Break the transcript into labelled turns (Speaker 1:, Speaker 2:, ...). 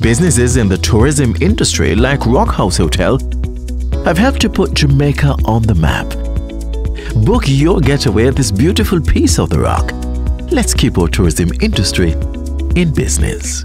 Speaker 1: Businesses in the tourism industry like Rockhouse Hotel have helped to put Jamaica on the map. Book your getaway at this beautiful piece of the rock. Let's keep our tourism industry in business.